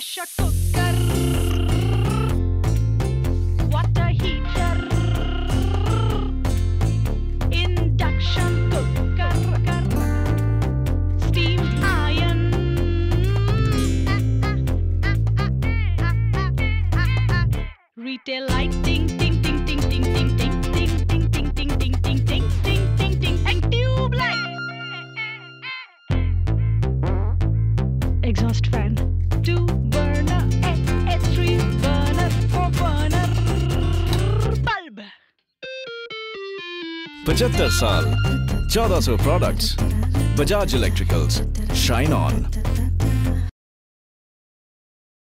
pressure cooker. Water heater. Induction cooker. Steam iron. Retail lighting. Ding, ding, ding, ding, ding, ding. exhaust fan. पचहत्तर साल चौदह सौ products Bajaj Electricals shine on